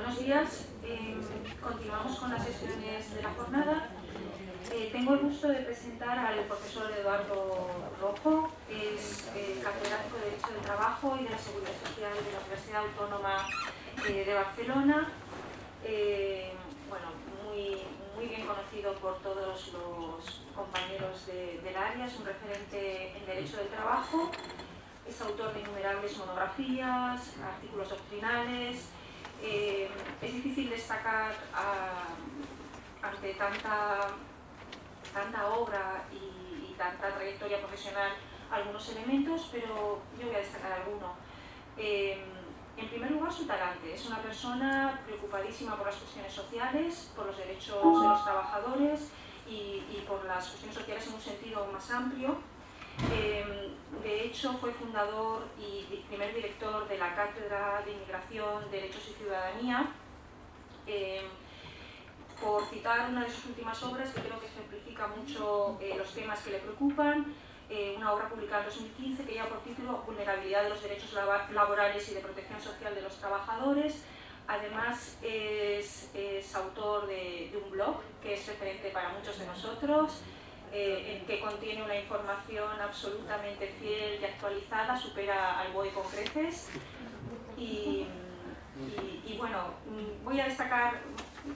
Buenos días. Eh, continuamos con las sesiones de la jornada. Eh, tengo el gusto de presentar al profesor Eduardo Rojo, que es eh, catedrático de Derecho del Trabajo y de la Seguridad Social de la Universidad Autónoma de Barcelona. bueno, muy, muy bien conocido por todos los compañeros del área, es un referente en Derecho del Trabajo, es autor de innumerables monografías, artículos doctrinales, eh, es difícil destacar ante tanta, tanta obra y, tanta trayectoria profesional algunos elementos, pero yo voy a destacar alguno. Eh, en primer lugar, su talante. Es una persona preocupadísima por las cuestiones sociales, por los derechos de los trabajadores y, y por las cuestiones sociales en un sentido más amplio. Eh, de hecho, fue fundador y primer director de la Cátedra de Inmigración, Derechos y Ciudadanía. Eh, por citar una de sus últimas obras, que creo que ejemplifica mucho eh, los temas que le preocupan, una obra publicada en 2015 que lleva por título Vulnerabilidad de los derechos laborales y de protección social de los trabajadores. Además, es, autor de, de un blog que es referente para muchos de nosotros, eh, que contiene una información absolutamente fiel y actualizada, supera al BOE con creces. Y, bueno, voy a destacar,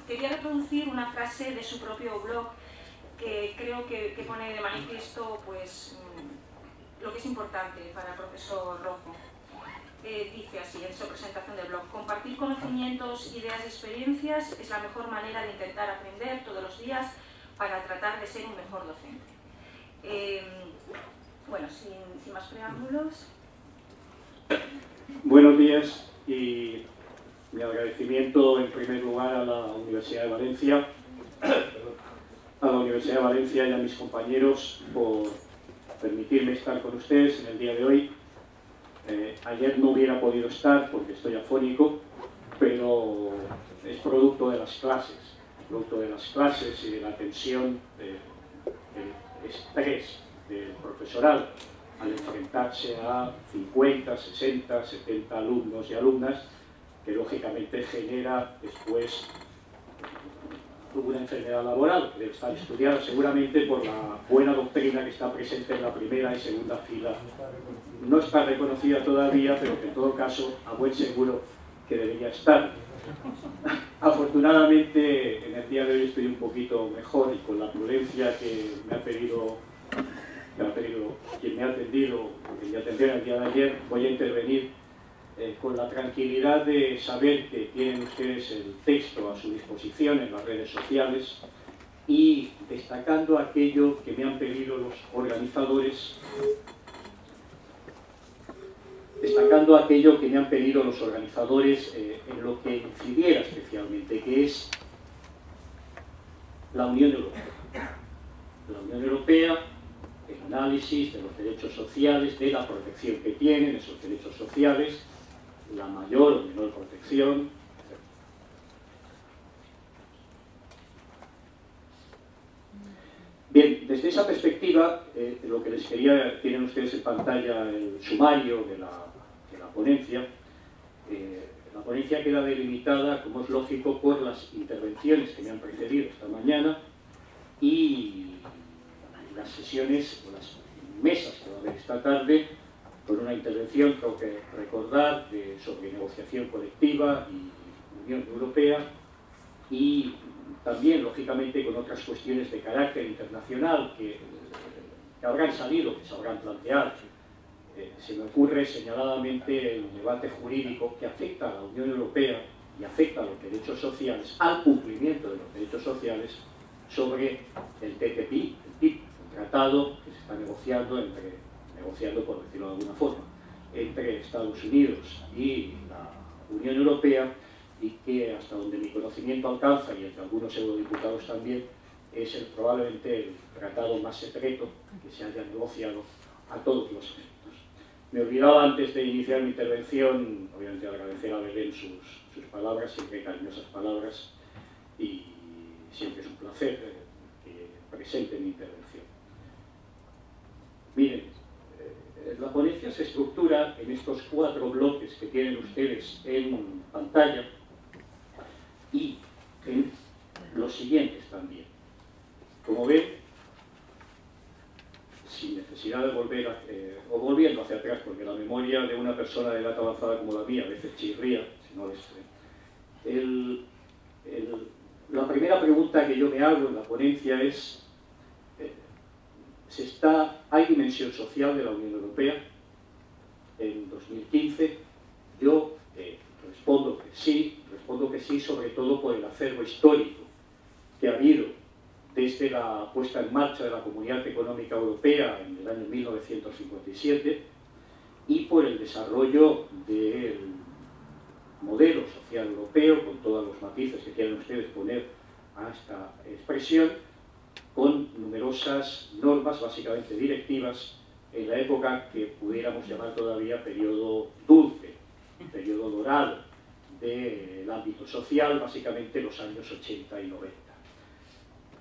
quería reproducir una frase de su propio blog que creo que, pone de manifiesto pues, lo que es importante para el profesor Rojo. Eh, dice así en su presentación del blog, compartir conocimientos, ideas y experiencias es la mejor manera de intentar aprender todos los días para tratar de ser un mejor docente. Em, bueno, sin, más preámbulos. Buenos días y mi agradecimiento en primer lugar a la Universidad de Valencia, a la Universidad de Valencia y a mis compañeros por permitirme estar con ustedes en el día de hoy. Eh, ayer no hubiera podido estar porque estoy afónico, pero es producto de las clases producto de las clases y de la tensión del estrés del profesorado al enfrentarse a 50, 60, 70 alumnos y alumnas, que lógicamente genera después una enfermedad laboral, que estar estudiada seguramente por la buena doctrina que está presente en la primera y segunda fila. No está reconocida todavía, pero que en todo caso, a buen seguro que debería estar. Afortunadamente, en el día de hoy estoy un poquito mejor y con la prudencia que me ha pedido, quien me ha atendido, que me atendió el día de ayer, voy a intervenir eh, con la tranquilidad de saber que tienen ustedes el texto a su disposición en las redes sociales y destacando aquello que me han pedido los organizadores destacando aquello que me han pedido los organizadores eh, en lo que incidiera especialmente, que es la Unión Europea. La Unión Europea, el análisis de los derechos sociales, de la protección que tienen esos derechos sociales, la mayor o menor protección, Bien, desde esa perspectiva, eh, lo que les quería, tienen ustedes en pantalla el sumario de la ponencia. Eh, la ponencia queda delimitada, como es lógico, por las intervenciones que me han precedido esta mañana y las sesiones o las mesas que va a haber esta tarde, con una intervención, creo que recordar, sobre negociación colectiva y Unión Europea y también, lógicamente, con otras cuestiones de carácter internacional que, que habrán salido, que se habrán planteado eh, se me ocurre señaladamente el debate jurídico que afecta a la Unión Europea y afecta a los derechos sociales, al cumplimiento de los derechos sociales sobre el TTP, el TIP, un tratado que se está negociando, entre, negociando por decirlo de alguna forma, entre Estados Unidos y la Unión Europea y que hasta donde mi conocimiento alcanza y entre algunos eurodiputados también es el, probablemente el tratado más secreto que se haya negociado a todos los efectos. Me olvidaba antes de iniciar mi intervención, obviamente agradecer a Belén sus, sus palabras, siempre cariñosas palabras, y siempre es un placer eh, que presente mi intervención. Miren, eh, la ponencia se estructura en estos cuatro bloques que tienen ustedes en pantalla y en los siguientes también. Como ven, sin necesidad de volver, eh, o volviendo atrás, porque la memoria de una persona de edad avanzada como la mía a veces chirría, si no. El, la primera pregunta que yo me hago en la ponencia es, eh, ¿se está, ¿hay dimensión social de la Unión Europea? En 2015 yo eh, respondo que sí, respondo que sí sobre todo por el acervo histórico que ha habido desde la puesta en marcha de la Comunidad Económica Europea en el año 1957 y por el desarrollo del modelo social europeo, con todos los matices que quieran ustedes poner a esta expresión, con numerosas normas, básicamente directivas, en la época que pudiéramos llamar todavía periodo dulce, periodo dorado del ámbito social, básicamente los años 80 y 90.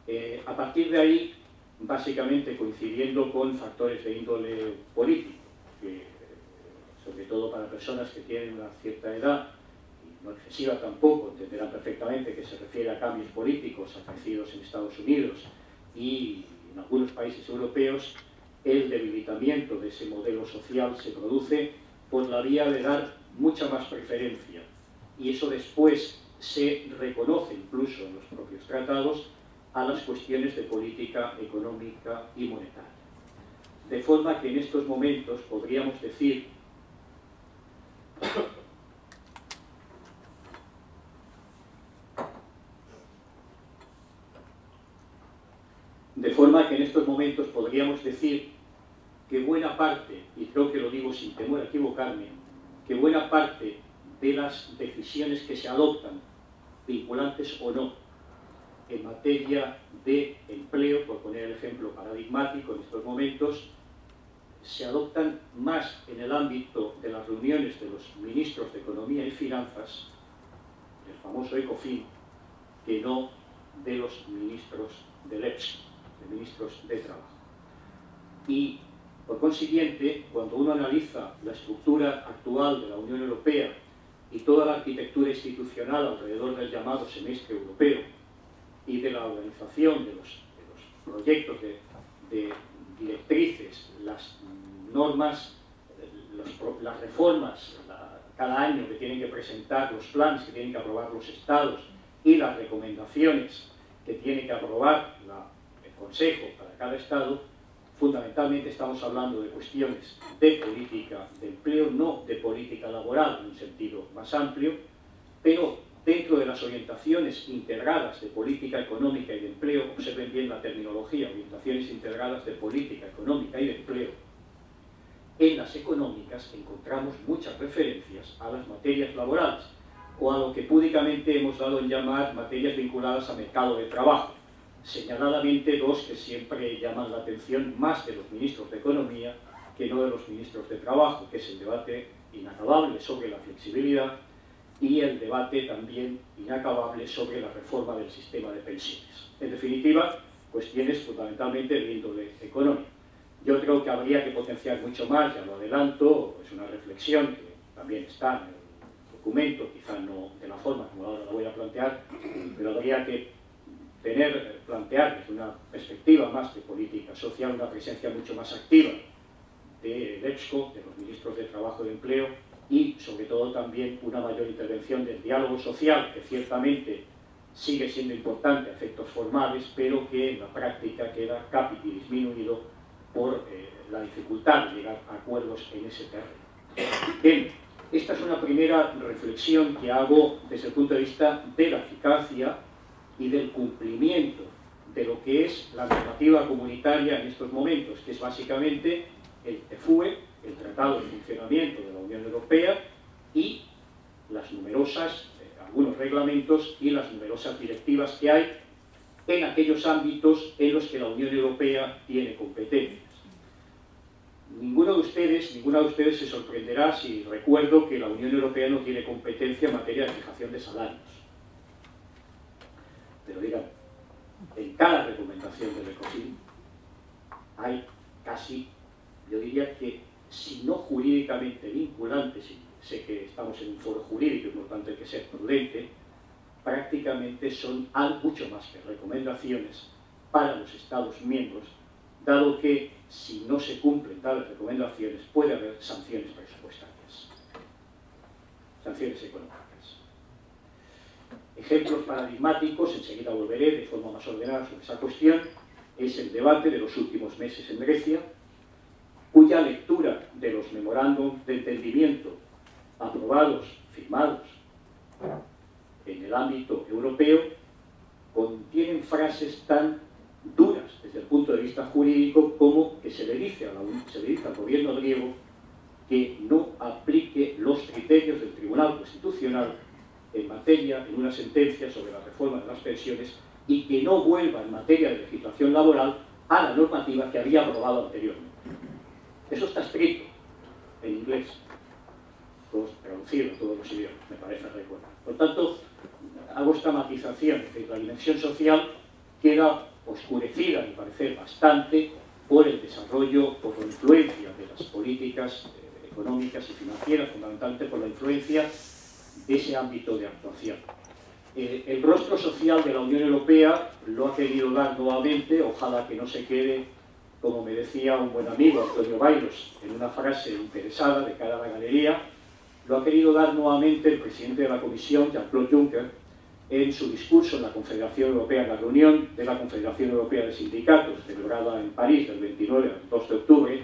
Eh, a partir de ahí, básicamente coincidiendo con factores de índole político, que, sobre todo para personas que tienen una cierta edad, y no excesiva tampoco, entenderán perfectamente que se refiere a cambios políticos acaecidos en Estados Unidos y en algunos países europeos, el debilitamiento de ese modelo social se produce por la vía de dar mucha más preferencia y eso después se reconoce incluso en los propios tratados a las cuestiones de política económica y monetaria. De forma que en estos momentos podríamos decir de forma que en estos momentos podríamos decir que buena parte, y creo que lo digo sin temor a equivocarme, que buena parte de las decisiones que se adoptan, vinculantes o no, en materia de empleo, por poner el ejemplo paradigmático en estos momentos, se adoptan más en el ámbito de las reuniones de los ministros de Economía y Finanzas, el famoso ECOFIN, que no de los ministros del EPS, de ministros de Trabajo. Y, por consiguiente, cuando uno analiza la estructura actual de la Unión Europea y toda la arquitectura institucional alrededor del llamado semestre europeo, y de la organización de los, proyectos de, directrices, las normas, las reformas cada año que tienen que presentar, los planes que tienen que aprobar los estados y las recomendaciones que tiene que aprobar el Consejo para cada estado, fundamentalmente estamos hablando de cuestiones de política de empleo, no de política laboral en un sentido más amplio, pero dentro de las orientaciones integradas de política económica y de empleo, observen bien la terminología, orientaciones integradas de política económica y de empleo, en las económicas encontramos muchas referencias a las materias laborales, o a lo que públicamente hemos dado en llamar materias vinculadas a mercado de trabajo, señaladamente dos que siempre llaman la atención más de los ministros de Economía que no de los ministros de Trabajo, que es el debate inacabable sobre la flexibilidad y el debate también inacabable sobre la reforma del sistema de pensiones. En definitiva, cuestiones fundamentalmente de índole económico. Yo creo que habría que potenciar mucho más, ya lo adelanto, es una reflexión que también está en el documento, quizá no de la forma como ahora la voy a plantear, pero habría que tener, plantear desde una perspectiva más de política social una presencia mucho más activa del EPSCO, de los ministros de Trabajo y Empleo, y sobre todo también una mayor intervención del diálogo social, que ciertamente sigue siendo importante a efectos formales, pero que en la práctica queda cápita y disminuido por eh, la dificultad de llegar a acuerdos en ese terreno. Bien, esta es una primera reflexión que hago desde el punto de vista de la eficacia y del cumplimiento de lo que es la normativa comunitaria en estos momentos, que es básicamente el TFUE, el Tratado de Funcionamiento de la Unión Europea y las numerosas, eh, algunos reglamentos y las numerosas directivas que hay en aquellos ámbitos en los que la Unión Europea tiene competencias. Ninguno de ustedes, ninguna de ustedes se sorprenderá si recuerdo que la Unión Europea no tiene competencia en materia de fijación de salarios. Pero digan, en cada recomendación del ECOFIN hay casi, yo diría que si no jurídicamente vinculantes, y sé que estamos en un foro jurídico y por lo tanto hay que ser prudente, prácticamente son mucho más que recomendaciones para los Estados miembros, dado que si no se cumplen tales recomendaciones puede haber sanciones presupuestarias, sanciones económicas. Ejemplos paradigmáticos, enseguida volveré de forma más ordenada sobre esa cuestión, es el debate de los últimos meses en Grecia, cuya lectura de los memorándum de entendimiento aprobados, firmados en el ámbito europeo, contienen frases tan duras desde el punto de vista jurídico como que se le dice, se le dice al gobierno griego que no aplique los criterios del Tribunal Constitucional en materia, en una sentencia sobre la reforma de las pensiones y que no vuelva en materia de legislación laboral a la normativa que había aprobado anteriormente. Eso está escrito en inglés, traducido en todos los idiomas, me parece recordar. Por tanto, hago esta matización, que la dimensión social queda oscurecida, me parece, bastante por el desarrollo, por la influencia de las políticas eh, económicas y financieras, fundamentalmente por la influencia de ese ámbito de actuación. Eh, el rostro social de la Unión Europea lo ha querido dar nuevamente, ojalá que no se quede, como me decía un buen amigo, Antonio Bailos, en una frase interesada de cara a la galería, lo ha querido dar nuevamente el presidente de la Comisión, Jean-Claude Juncker, en su discurso en la Confederación Europea, en la reunión de la Confederación Europea de Sindicatos, celebrada en París del 29 al 2 de octubre,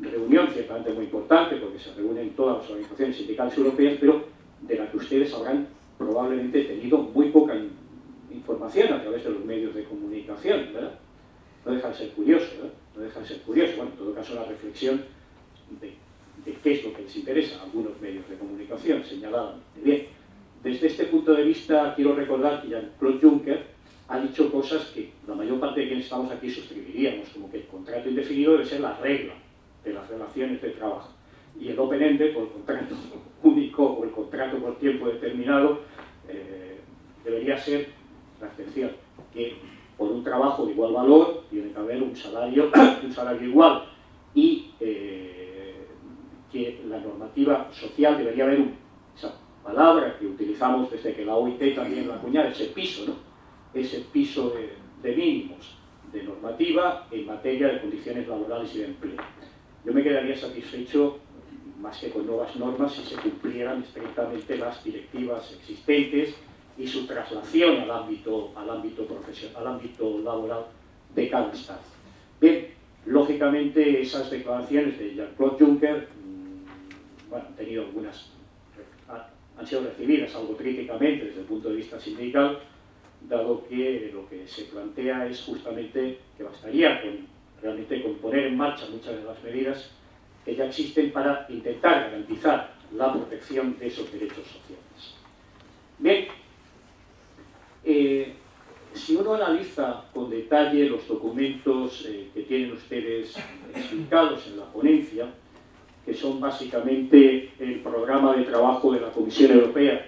reunión ciertamente muy importante porque se reúnen todas las organizaciones sindicales europeas, pero de la que ustedes habrán probablemente tenido muy poca información a través de los medios de comunicación, ¿verdad? No deja de ser curioso, ¿verdad? No deja de ser curioso. Bueno, en todo caso, la reflexión de, qué es lo que les interesa a algunos medios de comunicación señalaban. Bien, desde este punto de vista quiero recordar que Jean-Claude Juncker ha dicho cosas que la mayor parte de quienes estamos aquí suscribiríamos, como que el contrato indefinido debe ser la regla de las relaciones de trabajo y el open-ended o el contrato único o el contrato por tiempo determinado eh, debería ser la excepción, que por un trabajo de igual valor tiene que haber un salario, un salario igual y eh, que la normativa social debería haber esa palabra que utilizamos desde que la OIT también la acuñada, ese piso, ¿no? ese piso de mínimos de normativa en materia de condiciones laborales y de empleo. Yo me quedaría satisfecho más que con nuevas normas, si se cumplieran estrictamente las directivas existentes y su traslación al ámbito, al ámbito, profesional, al ámbito laboral de cada Estado. Bien, lógicamente esas declaraciones de Jean-Claude Juncker mm, han tenido algunas, han sido recibidas algo críticamente desde el punto de vista sindical, dado que lo que se plantea es justamente que bastaría con, realmente con poner en marcha muchas de las medidas que ya existen para intentar garantizar la protección de esos derechos sociales. Bien, si uno analiza con detalle los documentos eh, que tienen ustedes explicados en la ponencia, que son básicamente el programa de trabajo de la Comisión Europea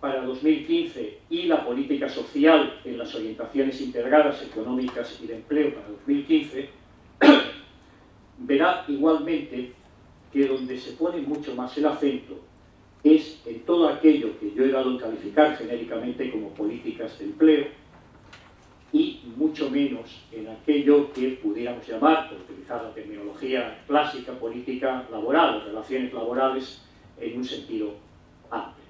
para 2015 y la política social en las orientaciones integradas económicas y de empleo para 2015, verá igualmente que donde se pone mucho más el acento es en todo aquello que yo he dado a calificar genéricamente como políticas de empleo y mucho menos en aquello que pudiéramos llamar, por utilizar la terminología clásica, política laboral, relaciones laborales en un sentido amplio.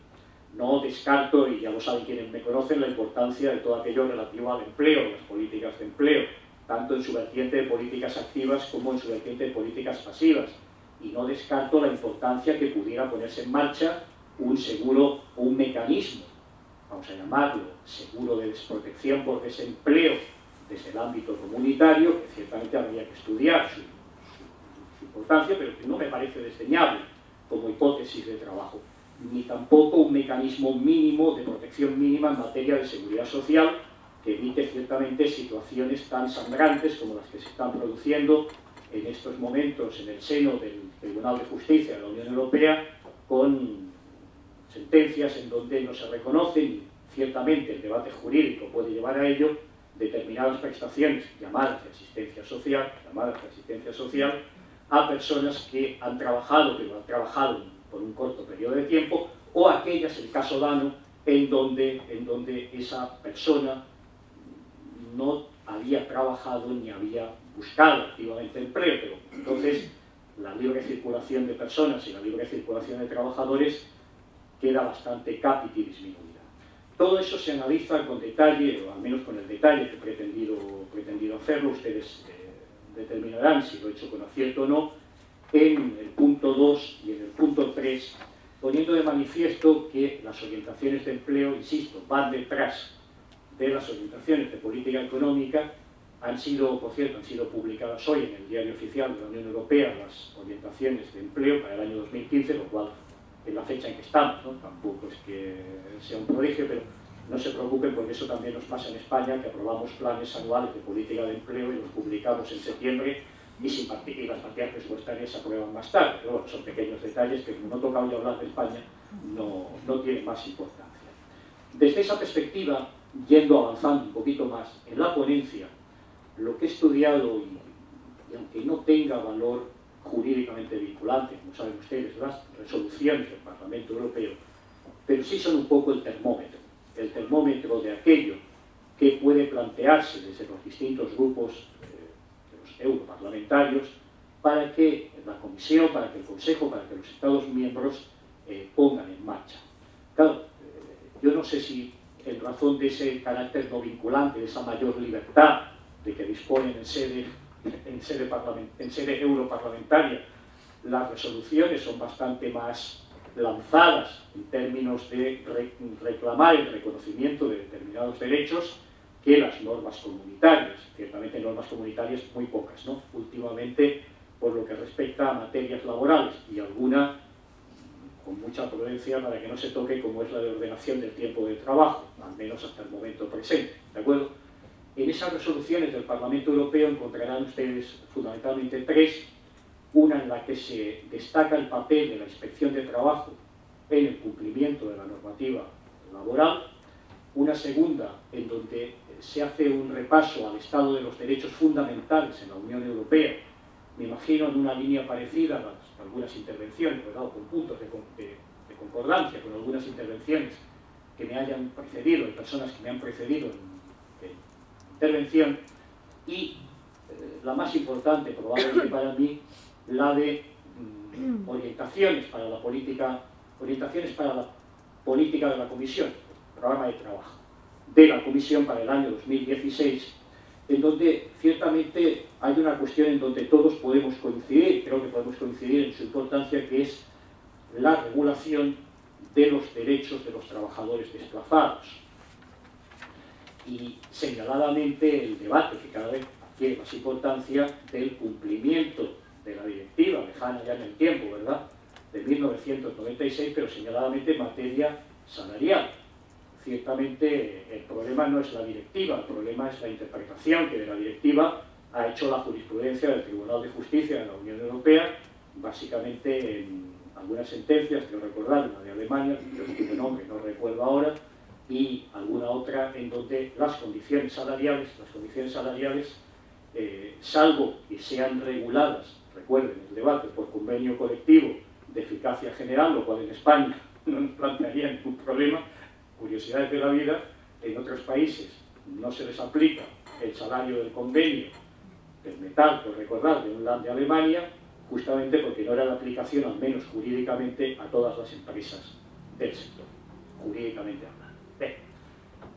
No descarto, y ya lo saben quienes me conocen, la importancia de todo aquello relativo al empleo, las políticas de empleo, tanto en su vertiente de políticas activas como en su vertiente de políticas pasivas. Y no descarto la importancia que pudiera ponerse en marcha un seguro o un mecanismo, vamos a llamarlo, seguro de desprotección por desempleo desde el ámbito comunitario, que ciertamente habría que estudiar su, su importancia, pero que no me parece desdeñable como hipótesis de trabajo ni tampoco un mecanismo mínimo de protección mínima en materia de seguridad social que evite ciertamente situaciones tan sangrantes como las que se están produciendo en estos momentos en el seno del Tribunal de Justicia de la Unión Europea con sentencias en donde no se reconocen, ciertamente el debate jurídico puede llevar a ello, determinadas prestaciones llamadas de asistencia social, llamadas de asistencia social, a personas que han trabajado, pero han trabajado por un corto periodo de tiempo, o aquellas, el caso Dano, en donde, en donde esa persona no había trabajado ni había buscado activamente empleo, pero entonces la libre circulación de personas y la libre circulación de trabajadores queda bastante cápita y disminuida. Todo eso se analiza con detalle, o al menos con el detalle que he pretendido, pretendido hacerlo, ustedes eh, determinarán si lo he hecho con acierto o no, en el punto 2 y en el punto 3, poniendo de manifiesto que las orientaciones de empleo, insisto, van detrás de las orientaciones de política económica han sido, por cierto, han sido publicadas hoy en el Diario Oficial de la Unión Europea las orientaciones de empleo para el año 2015, lo cual es la fecha en que estamos, ¿no? tampoco es que sea un prodigio, pero no se preocupen porque eso también nos pasa en España, que aprobamos planes anuales de política de empleo y los publicamos en septiembre y, sin y las partidas presupuestarias se aprueban más tarde. Pero bueno, son pequeños detalles que como no toca hoy hablar de España, no, no tienen más importancia. Desde esa perspectiva, yendo avanzando un poquito más en la ponencia, lo que he estudiado, y, aunque no tenga valor jurídicamente vinculante, como saben ustedes, las resoluciones del Parlamento Europeo, pero sí son un poco el termómetro, el termómetro de aquello que puede plantearse desde los distintos grupos eh, de los europarlamentarios para que la Comisión, para que el Consejo, para que los Estados miembros eh, pongan en marcha. Claro, eh, yo no sé si en razón de ese carácter no vinculante, de esa mayor libertad de que disponen en sede, en sede, en sede europarlamentaria, las resoluciones son bastante más lanzadas en términos de reclamar el reconocimiento de determinados derechos que las normas comunitarias. Ciertamente normas comunitarias muy pocas, ¿no? Últimamente, por lo que respecta a materias laborales y alguna con mucha prudencia para que no se toque como es la de ordenación del tiempo de trabajo, al menos hasta el momento presente, ¿de acuerdo? En esas resoluciones del Parlamento Europeo encontrarán ustedes fundamentalmente tres, una en la que se destaca el papel de la inspección de trabajo en el cumplimiento de la normativa laboral, una segunda en donde se hace un repaso al estado de los derechos fundamentales en la Unión Europea, me imagino en una línea parecida a algunas intervenciones, ¿verdad? con puntos de, concordancia con algunas intervenciones que me hayan precedido, de personas que me han precedido en, intervención, y eh, la más importante probablemente para mí, la de mm, orientaciones para la política, orientaciones para la política de la Comisión, programa de trabajo de la Comisión para el año 2016 en donde ciertamente hay una cuestión en donde todos podemos coincidir, creo que podemos coincidir en su importancia, que es la regulación de los derechos de los trabajadores desplazados. Y señaladamente el debate que cada vez tiene más importancia del cumplimiento de la directiva, lejana ya en el tiempo, ¿verdad?, de 1996, pero señaladamente en materia salarial ciertamente el problema no es la directiva, el problema es la interpretación que de la directiva ha hecho la jurisprudencia del Tribunal de Justicia de la Unión Europea, básicamente en algunas sentencias, quiero recordar, una de Alemania, cuyo nombre no recuerdo ahora, y alguna otra en donde las condiciones salariales, las condiciones salariales, eh, salvo que sean reguladas, recuerden el debate por convenio colectivo de eficacia general, lo cual en España no nos plantearía ningún problema, curiosidades de la vida, en otros países no se les aplica el salario del convenio del metal, por recordar, de un land de Alemania, justamente porque no era la aplicación, al menos jurídicamente, a todas las empresas del sector, jurídicamente hablando.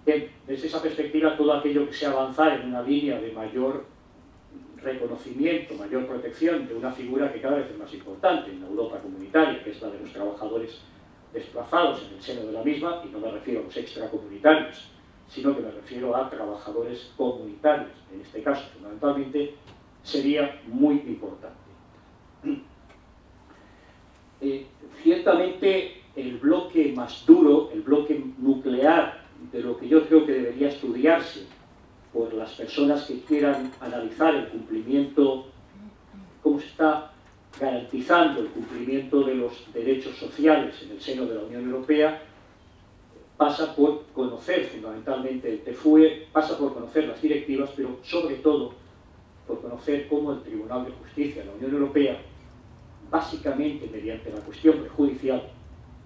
Desde esa perspectiva, todo aquello que sea avanzar en una línea de mayor reconocimiento, mayor protección de una figura que cada vez es más importante en la Europa comunitaria, que es la de los trabajadores desplazados en el seno de la misma, y no me refiero a los extracomunitarios, sino que me refiero a trabajadores comunitarios, en este caso fundamentalmente, sería muy importante. Eh, ciertamente el bloque más duro, el bloque nuclear de lo que yo creo que debería estudiarse por las personas que quieran analizar el cumplimiento, cómo se está garantizando el cumplimiento de los derechos sociales en el seno de la Unión Europea, pasa por conocer fundamentalmente el TFUE, pasa por conocer las directivas, pero sobre todo por conocer cómo el Tribunal de Justicia de la Unión Europea, básicamente mediante la cuestión prejudicial,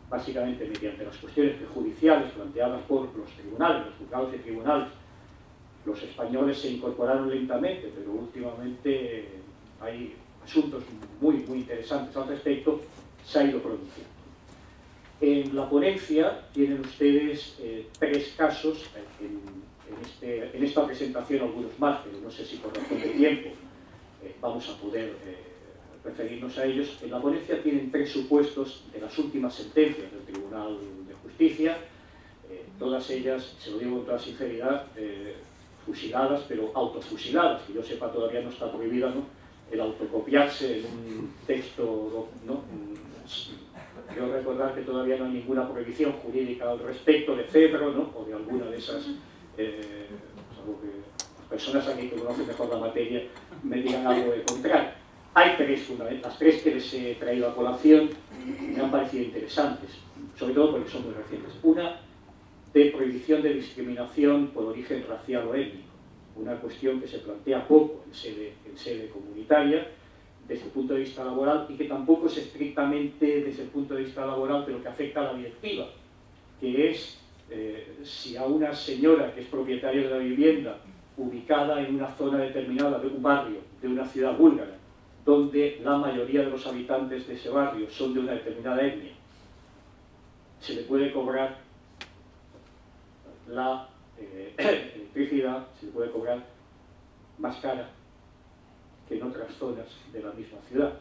básicamente mediante las cuestiones prejudiciales planteadas por los tribunales, los juzgados de tribunales, los españoles se incorporaron lentamente, pero últimamente hay asuntos muy, muy interesantes al respecto, se ha ido pronunciando. En la ponencia tienen ustedes eh, tres casos, este, en, esta presentación algunos más, pero no sé si por razón de tiempo eh, vamos a poder eh, referirnos a ellos. En la ponencia tienen tres supuestos de las últimas sentencias del Tribunal de Justicia, todas ellas, se lo digo con toda sinceridad, fusiladas, pero autofusiladas, que yo sepa todavía no está prohibido ¿no? El autocopiarse en un texto, ¿no? Quiero recordar que todavía no hay ninguna prohibición jurídica al respecto de Cedro ¿no? o de alguna de esas, eh, que las personas aquí que conocen mejor la materia me digan algo de contrario. Hay tres las tres que les he traído a colación me han parecido interesantes, sobre todo porque son muy recientes. Una, de prohibición de discriminación por origen racial o étnico, una cuestión que se plantea poco en sede, en sede comunitaria, desde el punto de vista laboral y que tampoco es estrictamente desde el punto de vista laboral, pero que afecta a la directiva, que es eh, si a una señora que es propietaria de la vivienda ubicada en una zona determinada de un barrio, de una ciudad búlgara, donde la mayoría de los habitantes de ese barrio son de una determinada etnia, se le puede cobrar la eh, electricidad, se puede cobrar más cara en otras zonas de la misma ciudad.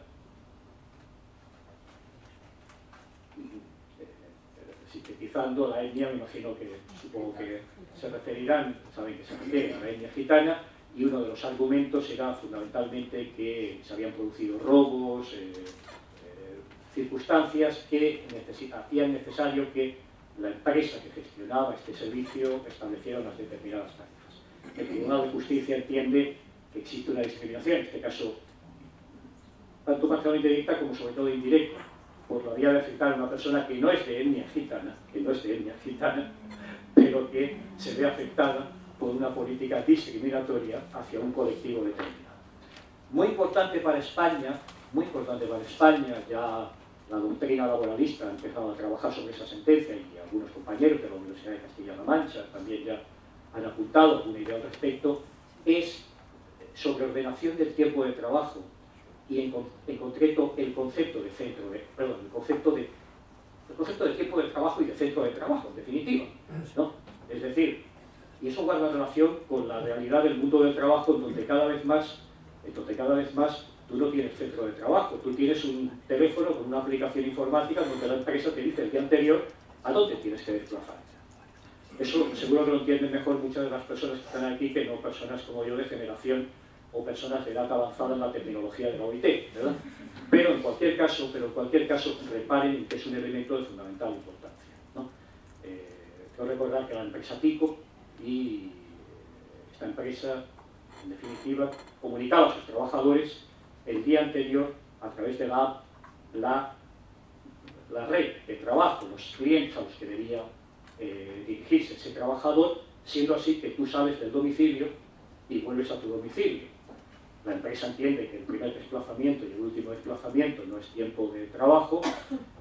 Sintetizando la etnia, me imagino que supongo que se referirán, saben que se refiere a la etnia gitana, y uno de los argumentos era fundamentalmente que se habían producido robos, eh, eh, circunstancias que hacían necesario que la empresa que gestionaba este servicio estableciera unas determinadas tarifas. El Tribunal de Justicia entiende que existe una discriminación, en este caso tanto parcialmente directa como sobre todo indirecta, por la vía de afectar a una persona que no es de etnia gitana, que no es de etnia gitana, pero que se ve afectada por una política discriminatoria hacia un colectivo determinado. Muy importante para España, muy importante para España, ya la doctrina laboralista ha empezado a trabajar sobre esa sentencia y algunos compañeros de la Universidad de Castilla-La Mancha también ya han apuntado alguna idea al respecto, es sobre ordenación del tiempo de trabajo y en, concreto el concepto de centro de, perdón, el concepto de el concepto de tiempo de trabajo y de centro de trabajo, en definitiva. ¿no? Es decir, y eso guarda relación con la realidad del mundo del trabajo en donde cada vez más, en donde cada vez más tú no tienes centro de trabajo, tú tienes un teléfono con una aplicación informática donde la empresa te dice el día anterior a dónde tienes que desplazar. Eso seguro que lo entienden mejor muchas de las personas que están aquí que no personas como yo de generación o personas de edad avanzada en la tecnología de la OIT, ¿verdad? Pero en cualquier caso, pero en cualquier caso reparen que es un elemento de fundamental importancia. ¿no? Eh, quiero recordar que la empresa Pico y esta empresa, en definitiva, comunicaba a sus trabajadores el día anterior a través de la app la, la red de trabajo, los clientes a los que debía eh, dirigirse ese trabajador, siendo así que tú sales del domicilio y vuelves a tu domicilio la empresa entiende que el primer desplazamiento y el último desplazamiento no es tiempo de trabajo,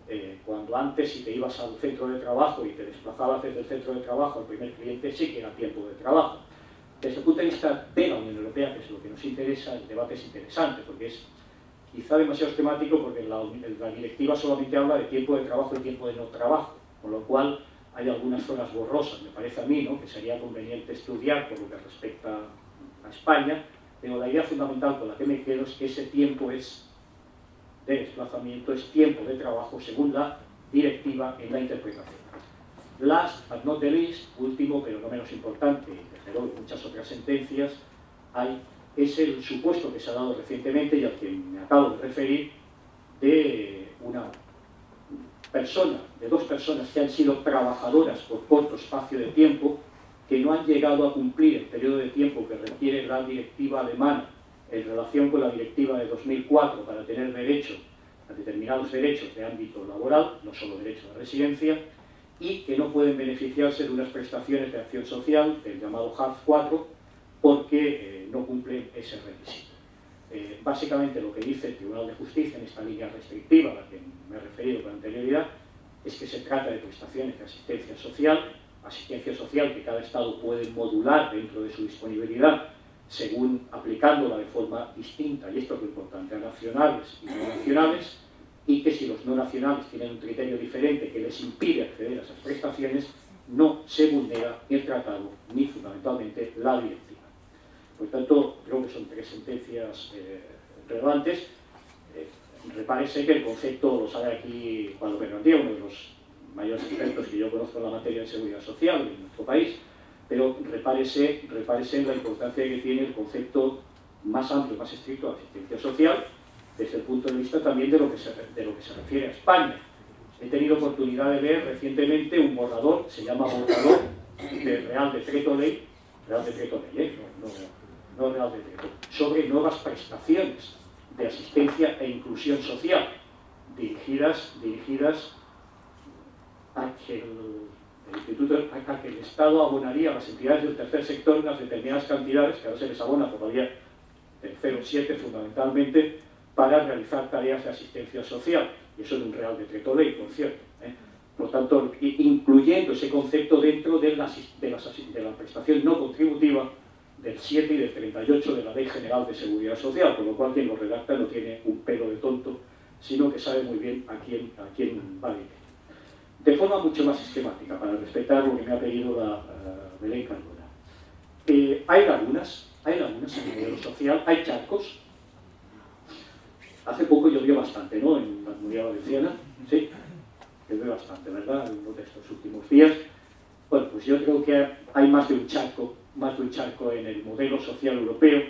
eh, cuando antes si te ibas al centro de trabajo y te desplazabas desde el centro de trabajo al primer cliente sí que era tiempo de trabajo. Desde el punto de vista de la Que es lo que nos interesa, el debate es interesante porque es quizá demasiado esquemático porque la, directiva solamente habla de tiempo de trabajo y tiempo de no trabajo, con lo cual hay algunas zonas borrosas, me parece a mí, que sería conveniente estudiar por lo que respecta a España, pero la idea fundamental con la que me quedo es que ese tiempo es de desplazamiento, es tiempo de trabajo según la directiva en la interpretación. Last but not the least, último pero no menos importante, desde luego muchas otras sentencias, hay, es el supuesto que se ha dado recientemente y al que me acabo de referir, de una persona, de dos personas que han sido trabajadoras por corto espacio de tiempo que no han llegado a cumplir el periodo de tiempo que requiere la directiva alemana en relación con la directiva de 2004 para tener derecho a determinados derechos de ámbito laboral, no solo derecho a residencia, y que no pueden beneficiarse de unas prestaciones de acción social, del llamado HARF 4, porque eh, no cumplen ese requisito. Eh, básicamente lo que dice el Tribunal de Justicia en esta línea restrictiva a la que me he referido con anterioridad es que se trata de prestaciones de asistencia social, asistencia social que cada Estado puede modular dentro de su disponibilidad según aplicándola de forma distinta, y esto es lo importante, a nacionales y no nacionales, y que si los no nacionales tienen un criterio diferente que les impide acceder a esas prestaciones, no se vulnera ni el tratado ni fundamentalmente la directiva. Por tanto, creo que son tres sentencias eh, relevantes. Eh, repárese que el concepto lo sabe aquí Juan López uno de los mayores expertos que yo conozco en la materia de seguridad social en nuestro país, pero repárese, repárese en la importancia que tiene el concepto más amplio, más estricto de asistencia social, desde el punto de vista también de lo que se, refiere a España. He tenido oportunidad de ver recientemente un borrador, se llama borrador del Real Decreto Ley, Real Decreto Ley, ¿eh? Real Decreto, sobre nuevas prestaciones de asistencia e inclusión social dirigidas, dirigidas a que el, Instituto, a que el Estado abonaría a las entidades del tercer sector unas determinadas cantidades, que ahora se les abona por la vía del 0,7 fundamentalmente, para realizar tareas de asistencia social. Y eso es un real decreto ley, por cierto. ¿eh? Por tanto, incluyendo ese concepto dentro de la, de, de la prestación no contributiva del 7 y del 38 de la Ley General de Seguridad Social, con lo cual quien lo redacta no tiene un pelo de tonto, sino que sabe muy bien a quién, a quién va De forma mucho más sistemática, para respetar lo que me ha pedido la uh, Belén Cardona. Eh, hay lagunas, hay lagunas en el modelo social, hay charcos, Hace poco llovió bastante, ¿no? En la comunidad valenciana, sí, llovió bastante, ¿verdad? En uno de estos últimos días. Bueno, pues yo creo que hay más de un charco, más de un charco en el modelo social europeo,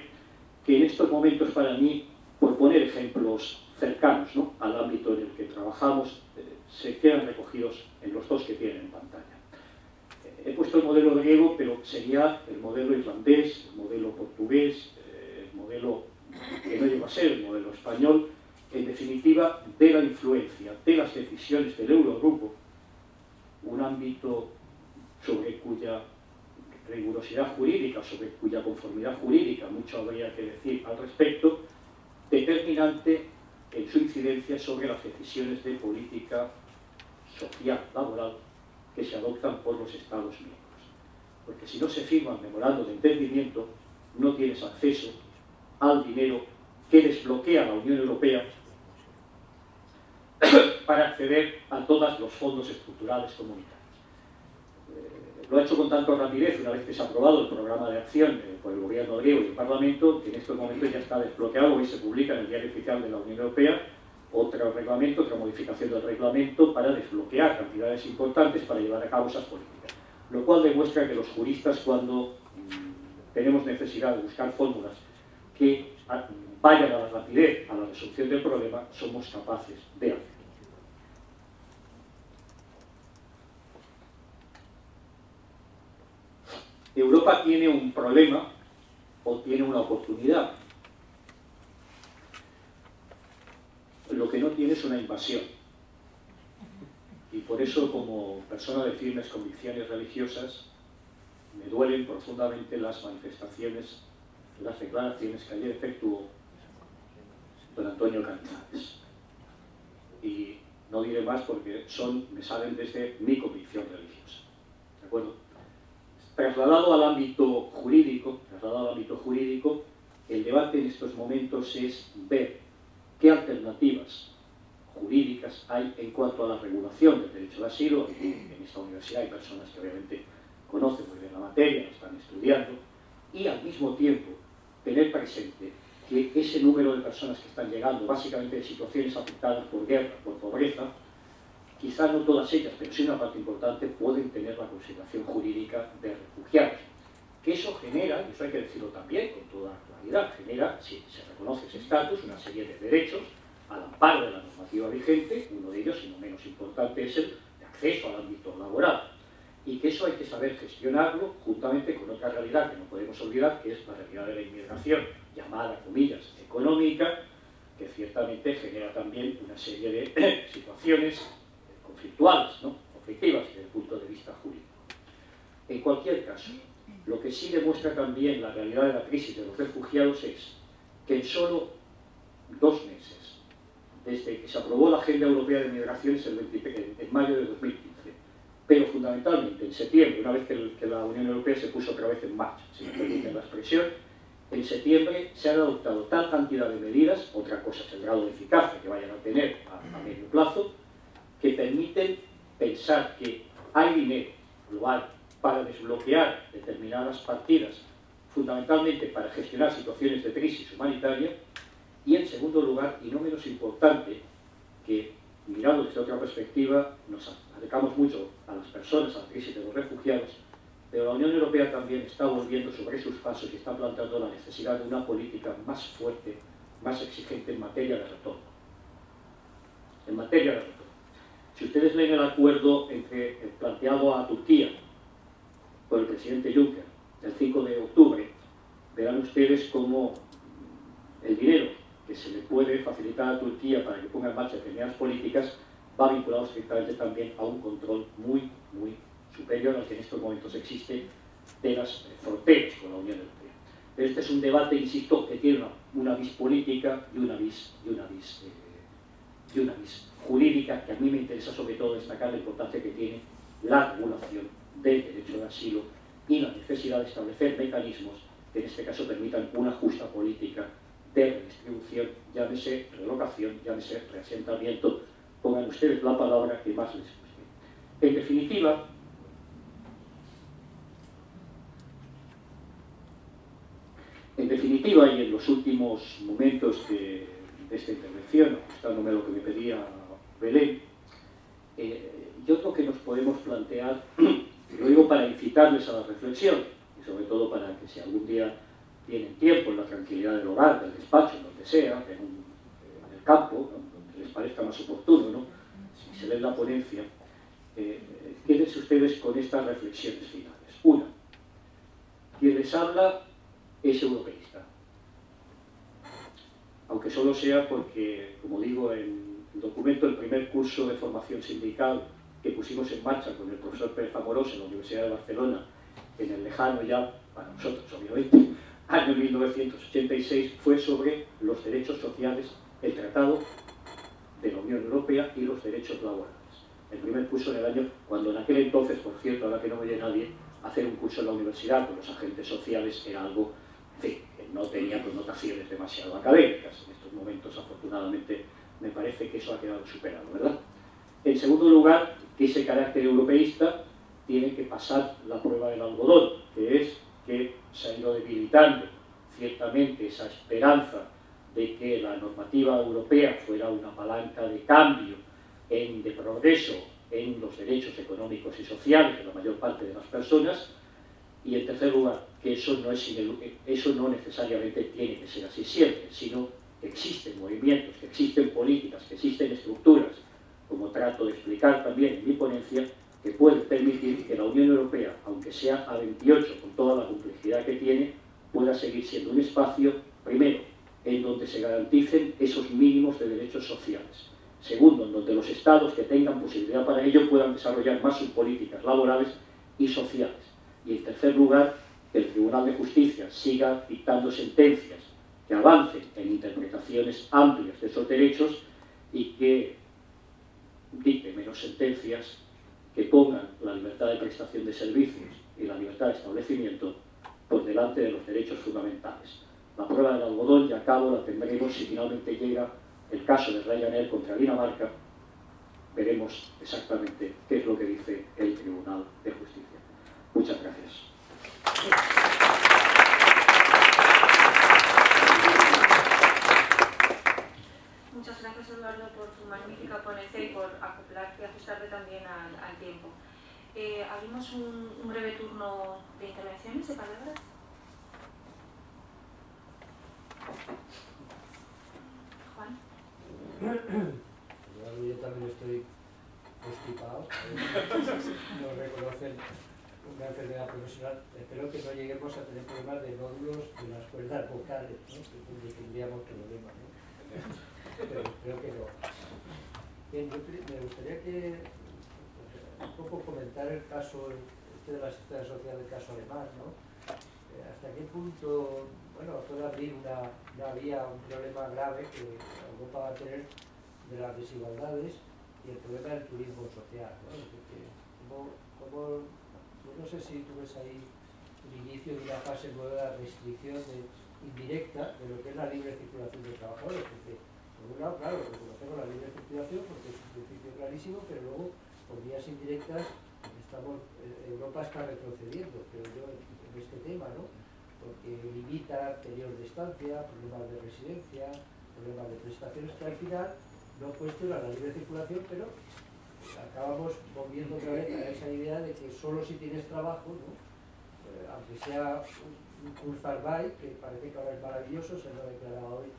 que en estos momentos para mí, por poner ejemplos cercanos ¿no? al ámbito en el que trabajamos, eh, se quedan recogidos en los dos que tienen en pantalla. Eh, he puesto el modelo griego, pero sería el modelo irlandés, el modelo portugués, eh, el modelo que no llegó a ser el modelo español, en definitiva, de la influencia de las decisiones del Eurogrupo, un ámbito sobre cuya rigurosidad jurídica, sobre cuya conformidad jurídica, mucho habría que decir al respecto, determinante en su incidencia sobre las decisiones de política social, laboral, que se adoptan por los Estados miembros. Porque si no se firma el memorando de entendimiento, no tienes acceso al dinero que desbloquea la Unión Europea para acceder a todos los fondos estructurales comunitarios. Lo ha hecho con tanto rapidez una vez que se ha aprobado el programa de acción eh, por el gobierno griego y el Parlamento, que en estos momentos ya está desbloqueado y se publica en el diario oficial de la Unión Europea otro reglamento, otra modificación del reglamento para desbloquear cantidades importantes para llevar a cabo esas políticas. Lo cual demuestra que los juristas cuando mm, tenemos necesidad de buscar fórmulas que vayan a la rapidez a la resolución del problema, somos capaces de hacerlo. Europa tiene un problema o tiene una oportunidad. Lo que no tiene es una invasión. Y por eso, como persona de firmes convicciones religiosas, me duelen profundamente las manifestaciones las declaraciones que ayer efectuó don Antonio Canizares. Y no diré más porque son, me salen desde mi convicción religiosa. ¿De acuerdo? Trasladado al ámbito jurídico, trasladado al ámbito jurídico, el debate en estos momentos es ver qué alternativas jurídicas hay en cuanto a la regulación del derecho de asilo. En esta universidad hay personas que obviamente conocen muy bien la materia, están estudiando, y al mismo tiempo tener presente que ese número de personas que están llegando, básicamente de situaciones afectadas por guerra, por pobreza, quizás no todas ellas, pero sí una parte importante, pueden tener la consideración jurídica de refugiados. Que eso genera, y eso hay que decirlo también con toda claridad, genera, si se reconoce ese estatus, una serie de derechos al amparo de la normativa vigente, uno de ellos, y no menos importante, es el de acceso al ámbito laboral y que eso hay que saber gestionarlo juntamente con otra realidad que no podemos olvidar, que es la realidad de la inmigración, llamada, comillas, económica, que ciertamente genera también una serie de situaciones conflictuales, ¿no? perspectivas desde el punto de vista jurídico. En cualquier caso, lo que sí demuestra también la realidad de la crisis de los refugiados es que en solo dos meses, desde que se aprobó la Agenda Europea de Migraciones en, mayo de 2015, pero fundamentalmente en septiembre, una vez que, la Unión Europea se puso otra vez en marcha, si me permiten la expresión, en septiembre se han adoptado tal cantidad de medidas, otra cosa es el grado de eficacia que vayan a tener a medio plazo, que permiten pensar que hay dinero global para desbloquear determinadas partidas, fundamentalmente para gestionar situaciones de crisis humanitaria, y en segundo lugar, y no menos importante, que mirando desde otra perspectiva, nos acercamos mucho a las personas, a la crisis de los refugiados, pero la Unión Europea también está volviendo sobre sus pasos y está planteando la necesidad de una política más fuerte, más exigente en materia de retorno. En materia de retorno. Si ustedes leen el acuerdo entre, planteado a Turquía por el presidente Juncker el 5 de octubre, verán ustedes cómo el dinero que se le puede facilitar a Turquía para que ponga en marcha determinadas políticas va vinculado estrictamente también a un control muy, muy superior al que en estos momentos existe de las fronteras con la Unión Europea. Pero este es un debate, insisto, que tiene una, vis política y una vis, y una vis, eh, y una vis jurídica, que a mí me interesa sobre todo destacar la importancia que tiene la regulación del derecho de asilo y la necesidad de establecer mecanismos que en este caso permitan una justa política de redistribución, llámese relocación, llámese reasentamiento, pongan ustedes la palabra que más les guste. En definitiva, en definitiva y en los últimos momentos esta intervención, ajustándome a lo que me pedía Belén, eh, yo creo que nos podemos plantear lo digo para incitarles a la reflexión y sobre todo para que si algún día tienen tiempo en la tranquilidad del hogar, del despacho, donde sea, en, el campo, donde les parezca más oportuno, ¿no? si se leen la ponencia, eh, quédense ustedes con estas reflexiones finales. Una, quien les habla es europeísta, aunque solo sea porque, como digo en el documento, el primer curso de formación sindical que pusimos en marcha con el profesor Pérez Amorós en la Universidad de Barcelona, en el lejano ya, para nosotros obviamente, año 1986, fue sobre los derechos sociales, el Tratado de la Unión Europea y los derechos laborales. El primer curso en el año, cuando en aquel entonces, por cierto, ahora que no me oye nadie, hacer un curso en la universidad con los agentes sociales era algo que no tenía connotaciones demasiado académicas. En estos momentos, afortunadamente, me parece que eso ha quedado superado, ¿verdad? En segundo lugar, ese carácter europeísta tiene que pasar la prueba del algodón, que es que se ha ido debilitando ciertamente esa esperanza de que la normativa europea fuera una palanca de cambio, en, de progreso en los derechos económicos y sociales de la mayor parte de las personas, y en tercer lugar, que eso no, es, eso no necesariamente tiene que ser así siempre, sino que existen movimientos, que existen políticas, que existen estructuras como trato de explicar también en mi ponencia, que puede permitir que la Unión Europea, aunque sea a 28 con toda la complejidad que tiene, pueda seguir siendo un espacio, primero, en donde se garanticen esos mínimos de derechos sociales. Segundo, en donde los estados que tengan posibilidad para ello puedan desarrollar más sus políticas laborales y sociales. Y en tercer lugar, que el Tribunal de Justicia siga dictando sentencias que avancen en interpretaciones amplias de esos derechos y que dicte menos sentencias que pongan la libertad de prestación de servicios y la libertad de establecimiento por delante de los derechos fundamentales. La prueba del algodón y a cabo la tendremos si finalmente llega el caso de Ryanair contra Dinamarca. Veremos exactamente qué es lo que dice el Tribunal de Justicia. Muchas gracias. Muchas gracias Eduardo por tu magnífica ponencia y por acoplarte y ajustarte también al, tiempo. Eh, abrimos un, breve turno de intervenciones, de palabras. Juan. yo también estoy constipado. no reconocen una enfermedad profesional. Espero que no lleguemos a tener problemas de nódulos de las cuerdas vocales, ¿no? que tendríamos problemas. ¿no? pero creo que no. Bien, me gustaría que poco comentar el caso este de la seguridad social del caso alemán, ¿no? Eh, hasta qué punto, bueno, puede abrir una, una un problema grave que Europa va a tener de las desigualdades y el problema del turismo social, ¿no? Yo no sé si tú ves ahí el inicio de una fase nueva de restricción de, indirecta de lo que es la libre circulación de trabajadores, porque por un lado, claro, reconocemos la libre circulación porque es un principio clarísimo, pero luego por vías indirectas estamos, eh, Europa está retrocediendo, creo yo, en este tema, ¿no? porque limita periodos de estancia, problemas de residencia, problemas de prestaciones que al final no cuestiona la libre circulación, pero acabamos volviendo otra vez a esa idea de que solo si tienes trabajo. Eh, aunque sea un Kurzarbeit, que parece que ahora es maravilloso, se lo ha declarado hoy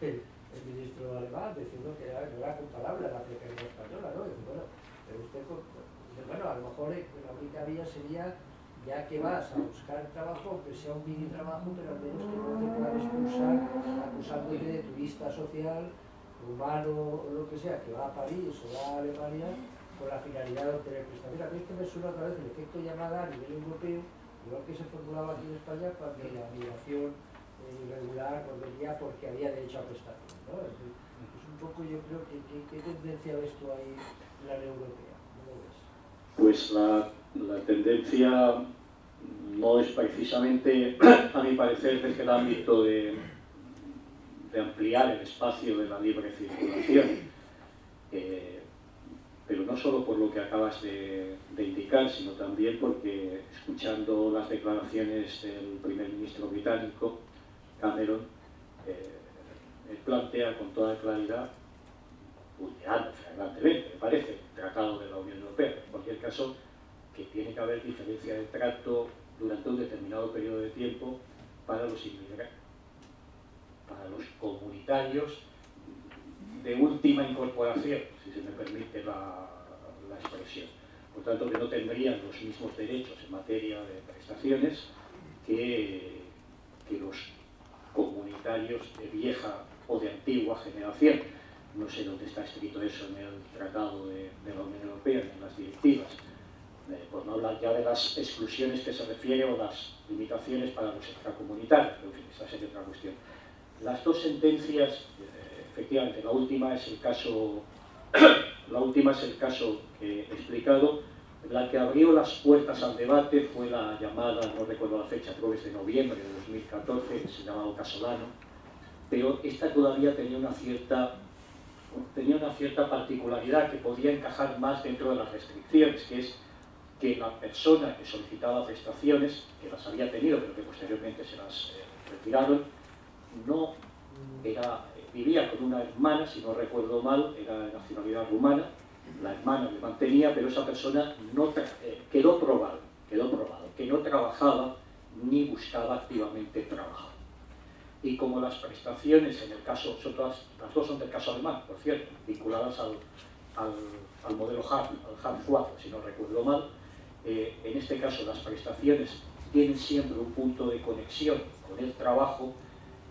el, el ministro alemán, diciendo que no era comparable a la precariedad española, ¿no? Bueno, pero usted, bueno, a lo mejor la única vía sería ya que vas a buscar trabajo, que sea un mini trabajo, pero al menos que no te puedan expulsar acusándote de turista social rumano o lo que sea, que va a París o va a Alemania con la finalidad de obtener prestaciones. A mí es que me suena otra vez el efecto llamada a nivel europeo, igual que se formulaba aquí en España cuando la migración eh, irregular venía porque había derecho a prestación. ¿no? Es, un poco, yo creo, que, ¿qué tendencia ves tú ahí en la Unión Europea? ¿Cómo ves? Pues la, la tendencia no es precisamente, a mi parecer, desde el ámbito de de ampliar el espacio de la libre circulación. Eh, pero no solo por lo que acabas de, indicar, sino también porque escuchando las declaraciones del primer ministro británico, Cameron, eh, él plantea con toda claridad, vulnerando flagrantemente, me parece, el Tratado de la Unión Europea, en cualquier caso, que tiene que haber diferencia de trato durante un determinado periodo de tiempo para los inmigrantes para los comunitarios de última incorporación, si se me permite la, expresión. Por tanto, que no tendrían los mismos derechos en materia de prestaciones que, que los comunitarios de vieja o de antigua generación. No sé dónde está escrito eso en el Tratado de, la Unión Europea, en las directivas. Eh, por no hablar ya de las exclusiones que se refiere o las limitaciones para los extracomunitarios, en fin, esa sería otra cuestión. Las dos sentencias, eh, efectivamente, la última es el caso, la última es el caso que he explicado, la que abrió las puertas al debate fue la llamada, no recuerdo la fecha, creo que es de noviembre de 2014, que se llamaba Casolano, pero esta todavía tenía una cierta tenía una cierta particularidad que podía encajar más dentro de las restricciones, que es que la persona que solicitaba prestaciones, que las había tenido, pero que posteriormente se las eh, retiraron, no era, vivía con una hermana, si no recuerdo mal, era de nacionalidad rumana, la hermana le mantenía, pero esa persona no eh, quedó probado, quedó probado, que no trabajaba ni buscaba activamente trabajo. Y como las prestaciones, en el caso, son todas, las dos son del caso alemán, por cierto, vinculadas al, al, modelo HAB, al HAB 4, si no recuerdo mal, eh, en este caso las prestaciones tienen siempre un punto de conexión con el trabajo,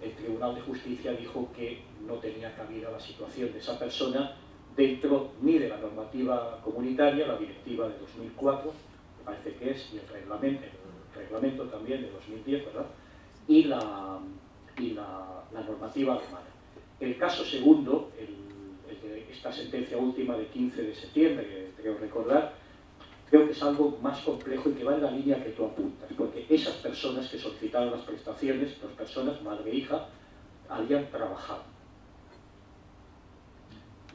el Tribunal de Justicia dijo que no tenía cabida la situación de esa persona dentro ni de la normativa comunitaria, la directiva de 2004, me parece que es, y el reglamento, el reglamento también de 2010, ¿verdad? Y la, y la, normativa alemana. El caso segundo, esta sentencia última de 15 de septiembre, creo recordar, creo que es algo más complejo y que va en la línea que tú apuntas, porque esas personas que solicitaron las prestaciones, dos personas, madre e hija, habían trabajado.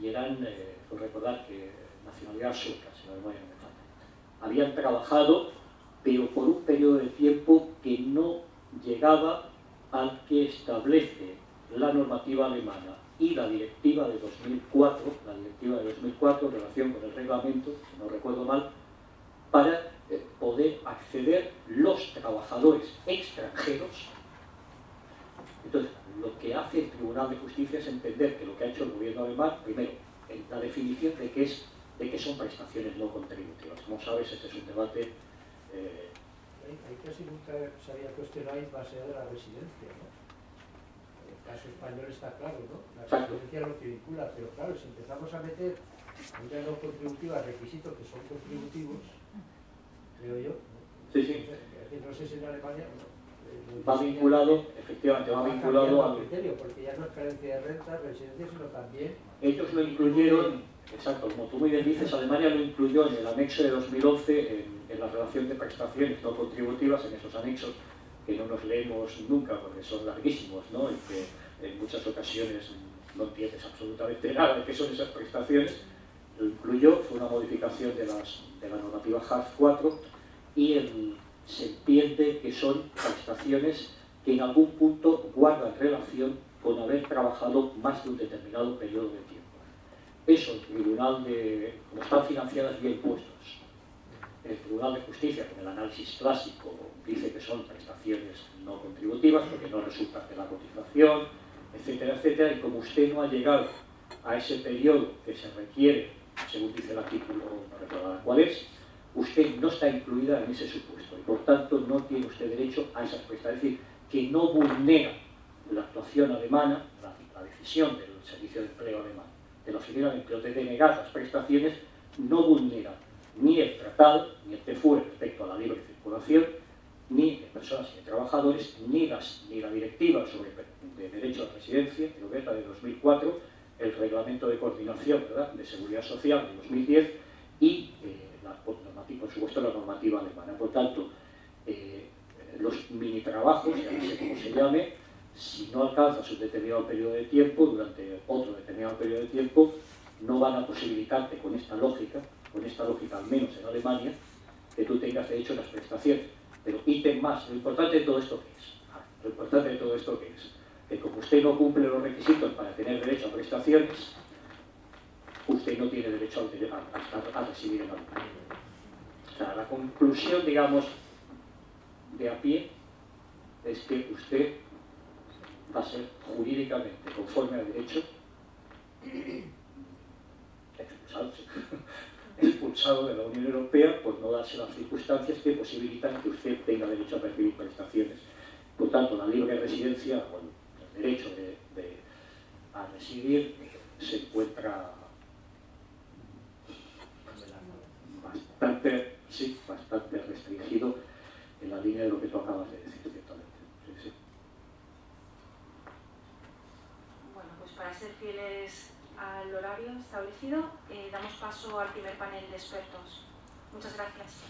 Y eran, eh, por recordar que nacionalidad sueca, si no me falta. Habían trabajado, pero por un periodo de tiempo que no llegaba al que establece la normativa alemana y la directiva de 2004, la directiva de 2004 en relación con el reglamento, si no recuerdo mal, para eh, poder acceder los trabajadores extranjeros. Entonces, lo que hace el Tribunal de Justicia es entender que lo que ha hecho el gobierno alemán, primero, en la definición de qué es de qué son prestaciones no contributivas. Como sabes, este es un debate... Eh... Hay casi nunca se había cuestionado en base de la residencia, ¿no? El caso español está claro, ¿no? La residencia lo que vincula, pero claro, si empezamos a meter Hay no contributivas, requisitos que son contributivos, creo yo. Sí, sí. No sé si en Alemania eh, va vinculado, efectivamente, va vinculado al criterio, porque ya no es carencia de renta, residencia, sino también... Ellos lo incluyeron, exacto, como tú muy bien dices, Alemania lo incluyó en el anexo de 2011 en, en la relación de prestaciones no contributivas, en esos anexos que no nos leemos nunca porque son larguísimos, ¿no? Y que en muchas ocasiones no entiendes absolutamente nada de qué son esas prestaciones, lo incluyó, fue una modificación de, las, de la normativa HARF 4 y se entiende que son prestaciones que en algún punto guardan relación con haber trabajado más de un determinado periodo de tiempo. Eso, el Tribunal de, como están financiadas vía impuestos, el Tribunal de Justicia, con el análisis clásico, dice que son prestaciones no contributivas porque no resultan de la cotización, etcétera, etcétera, y como usted no ha llegado a ese periodo que se requiere, según dice el artículo, no recuerdo cuál es, usted no está incluida en ese supuesto y por tanto no tiene usted derecho a esas prestaciones. Es decir, que no vulnera la actuación alemana, la, decisión del Servicio de Empleo alemán, de la Oficina de Empleo de denegar las prestaciones, no vulnera ni el tratado, ni el TFUE respecto a la libre circulación, ni de personas y de trabajadores, ni, ni la directiva sobre de derecho a residencia, la de 2004, el reglamento de coordinación de seguridad social de 2010 y, eh, la, por supuesto, la normativa alemana. Por tanto, eh, los mini trabajos, ya no sé cómo se llame, si no alcanzas un determinado periodo de tiempo, durante otro determinado periodo de tiempo, no van a posibilitarte con esta lógica, con esta lógica al menos en Alemania, que tú tengas derecho a las prestaciones. Pero ítem más, lo importante de todo esto que es, lo importante de todo esto que es, que como usted no cumple los requisitos para tener derecho a prestaciones, usted no tiene derecho a, a, recibir el apoyo. O sea, la conclusión, digamos, de a pie es que usted va a ser jurídicamente conforme al derecho expulsado, expulsado de la Unión Europea por no darse las circunstancias que posibilitan que usted tenga derecho a recibir prestaciones. Por tanto, la libre residencia, bueno, derecho de, a residir se encuentra bastante, sí, bastante restringido en la línea de lo que tú acabas de decir, ciertamente. Bueno, pues para ser fieles al horario establecido, eh, damos paso al primer panel de expertos. Muchas gracias.